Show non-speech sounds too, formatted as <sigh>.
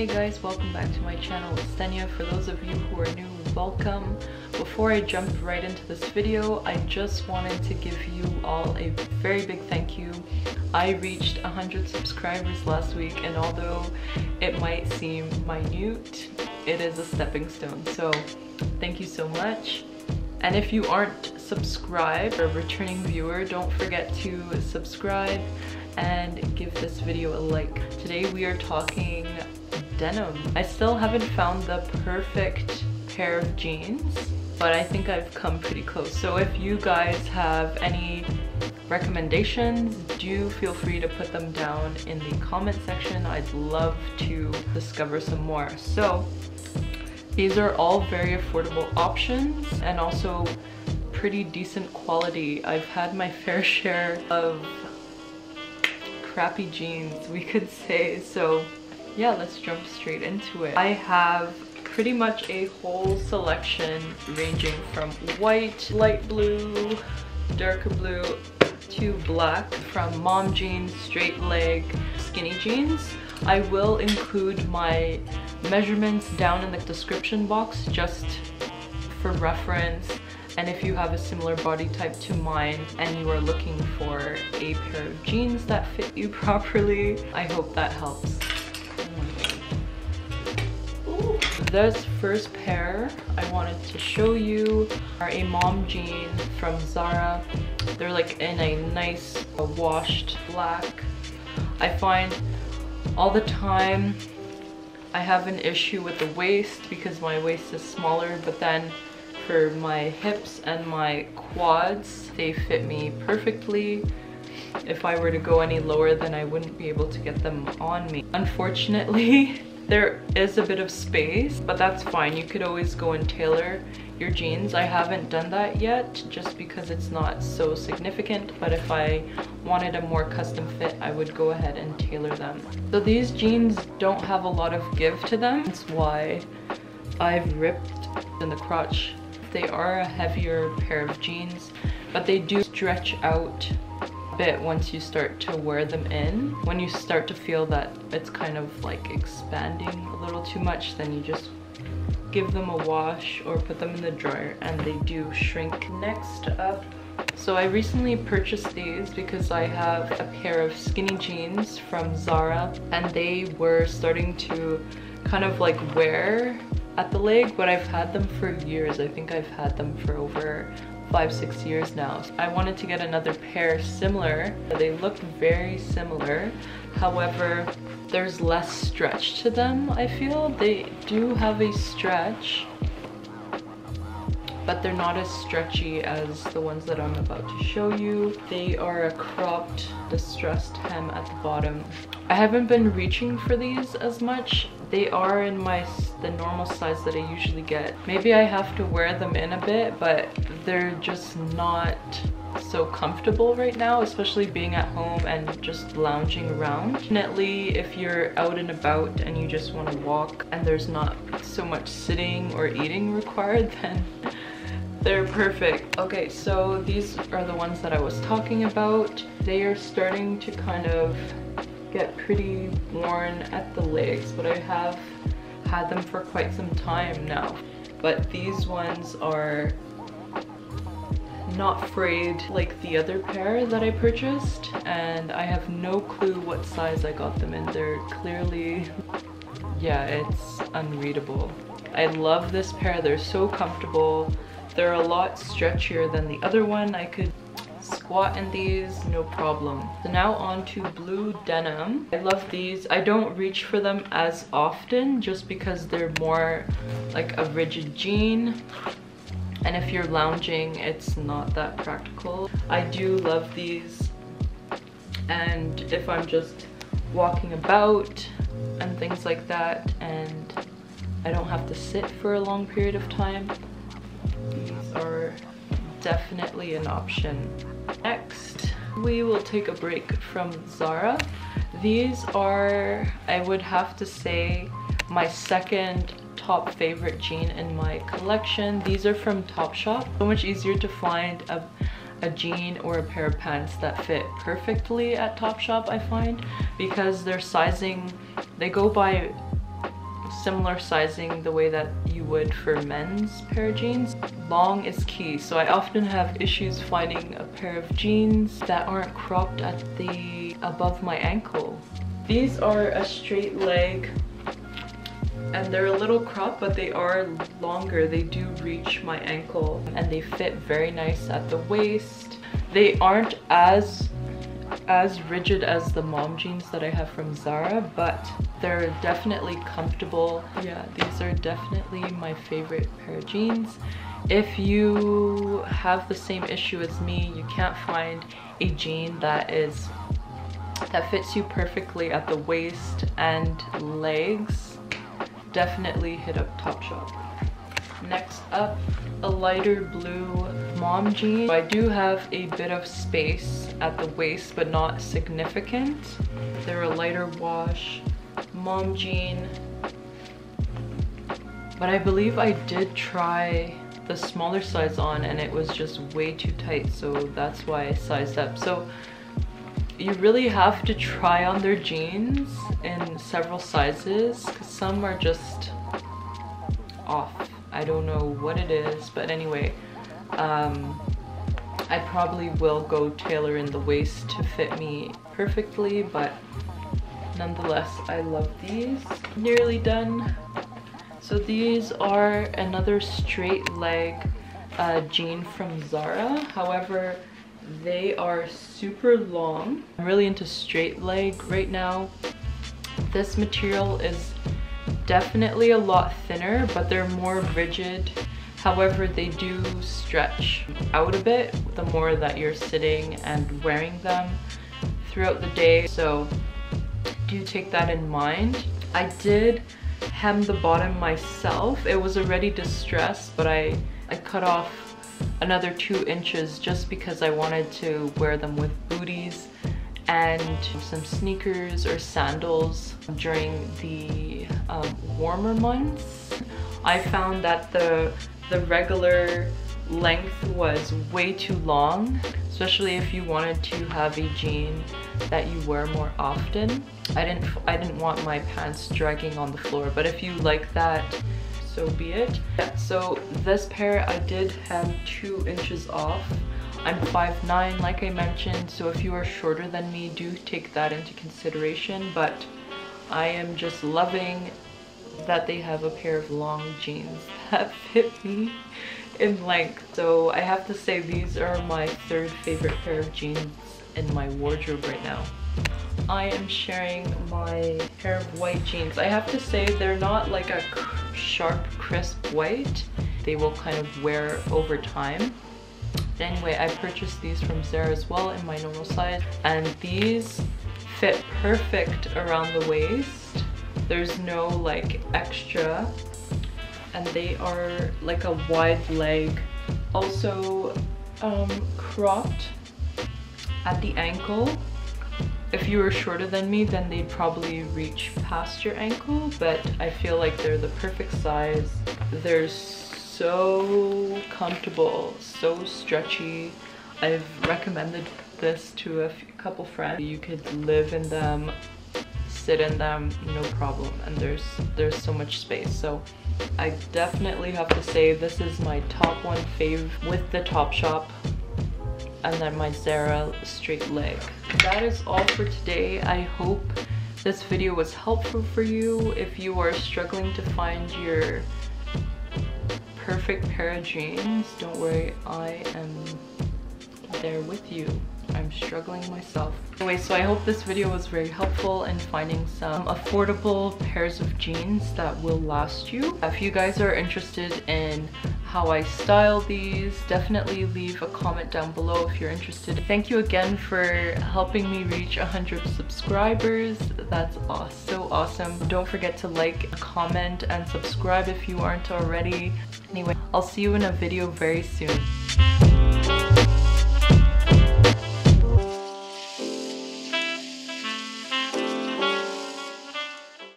Hey guys, welcome back to my channel, it's. For those of you who are new, welcome. Before I jump right into this video, I just wanted to give you all a very big thank you. I reached 100 subscribers last week and although it might seem minute, it is a stepping stone. So thank you so much. And if you aren't subscribed or returning viewer, don't forget to subscribe and give this video a like. Today we are talking denim. I still haven't found the perfect pair of jeans, but I think I've come pretty close. So if you guys have any recommendations, do feel free to put them down in the comment section. I'd love to discover some more. So these are all very affordable options and also pretty decent quality. I've had my <laughs> fair share of crappy jeans, we could say. So yeah, let's jump straight into it. I have pretty much a whole selection ranging from white, light blue, darker blue, to black from mom jeans, straight leg, skinny jeans. I will include my measurements down in the description box just for reference and if you have a similar body type to mine and you are looking for a pair of jeans that fit you <laughs> properly, I hope that helps. This first pair I wanted to show you are a mom jean from Zara. They're like in a nice uh, washed black. I find all the time I have an issue with the waist because my waist is smaller but then for my hips and my quads they fit me perfectly if I were to go any lower then I wouldn't be able to get them on me unfortunately <laughs> There is a bit of space, but that's fine. You could always go and tailor your jeans. I haven't done that yet just because it's not so significant, but if I wanted a more custom fit, I would go ahead and tailor them. So these jeans don't have a lot of give to them. That's why I've ripped in the crotch. They are a heavier pair of jeans, but they do stretch out bit once you start to wear them in. When you start to feel that it's kind of like expanding a little too much, then you just give them a wash or put them in the dryer and they do shrink. Next up, so I recently purchased these because I have a pair of skinny jeans from Zara and they were starting to kind of like wear at the leg, but I've had them for years. I think I've had them for over five, six years now. I wanted to get another pair similar. They look very similar. However, there's less stretch to them, I feel. They do have a stretch, but they're not as stretchy as the ones that I'm about to show you. They are a cropped distressed hem at the bottom. I haven't been reaching for these as much. They are in my the normal size that I usually get. Maybe I have to wear them in a bit, but they're just not so comfortable right now, especially being at home and just lounging around. Definitely if you're out and about and you just want to walk and there's not so much sitting or eating required, <laughs> then they're perfect. Okay, so these are the ones that I was talking about. They are starting to kind of get pretty worn at the legs, but I have had them for quite some time now. But these ones are not frayed like the other pair that I purchased and I have no clue what size I got them in. They're clearly, yeah, it's unreadable. I love this pair. They're so comfortable. They're a lot stretchier than the other one. I could squat in these, no problem. So now on to blue denim. I love these. I don't reach for them as often just because they're more like a rigid jean. And if you're lounging, it's not that practical. I do love these. And if I'm just walking about and things like that and I don't have to sit for a long period of time, these are definitely an option. Next, we will take a break from Zara. These are, I would have to say, my second top favorite jean in my collection. These are from Topshop. So much easier to find a, a jean or a pair of pants that fit perfectly at Topshop, I find, because their sizing, they go by similar sizing the way that would for men's pair of jeans. Long is key, so I often have issues finding a pair of jeans that aren't cropped at the above my ankle. These are a straight leg and they're a little cropped but they are longer. They do reach my ankle and they fit very nice at the waist. They aren't as as rigid as the mom jeans that I have from Zara, but they're definitely comfortable. Yeah, these are definitely my favorite pair of jeans. If you have the same issue as me, you can't find a jean that is that fits you perfectly at the waist and legs, definitely hit up Topshop. Next up, a lighter blue mom jean. I do have a bit of space at the waist, but not significant. They're a lighter wash mom jean. But I believe I did try the smaller size on and it was just way too tight, so that's why I sized up. So you really have to try on their jeans in several sizes because some are just off I don't know what it is, but anyway, um, I probably will go tailor in the waist to fit me perfectly, but nonetheless, I love these. Nearly done. So these are another straight leg uh, jean from Zara. However, they are super long. I'm really into straight leg right now. This material is definitely a lot thinner, but they're more rigid. However, they do stretch out a bit the more that you're sitting and wearing them throughout the day. So do take that in mind. I did hem the bottom myself. It was already distressed, but I, I cut off another two inches just because I wanted to wear them with booties and some sneakers or sandals during the um, warmer months. I found that the, the regular length was way too long, especially if you wanted to have a jean that you wear more often. I didn't, I didn't want my pants dragging on the floor, but if you like that, so be it. So this pair I did hem two inches off I'm 5'9", like I mentioned, so if you are shorter than me, do take that into consideration, but I am just loving that they have a pair of long jeans <laughs> that fit me in length. So I have to say these are my third favorite pair of jeans in my wardrobe right now. I am sharing my pair of white jeans. I have to say they're not like a sharp, crisp white. They will kind of wear over time anyway, I purchased these from Zara as well in my normal size. And these fit perfect around the waist. There's no like extra. And they are like a wide leg. Also um, cropped at the ankle. If you were shorter than me, then they'd probably reach past your ankle, but I feel like they're the perfect size. There's so comfortable, so stretchy. I've recommended this to a couple friends. You could live in them, sit in them, no problem. And there's there's so much space. So I definitely have to say this is my top one fave with the Topshop and then my Zara straight leg. That is all for today. I hope this video was helpful for you if you are struggling to find your perfect pair of jeans, don't worry, I am there with you. I'm struggling myself. Anyway, so I hope this video was very helpful in finding some affordable pairs of jeans that will last you. If you guys are interested in how I style these, definitely leave a comment down below if you're interested. Thank you again for helping me reach 100 subscribers. That's so awesome. Don't forget to like, comment, and subscribe if you aren't already. Anyway, I'll see you in a video very soon.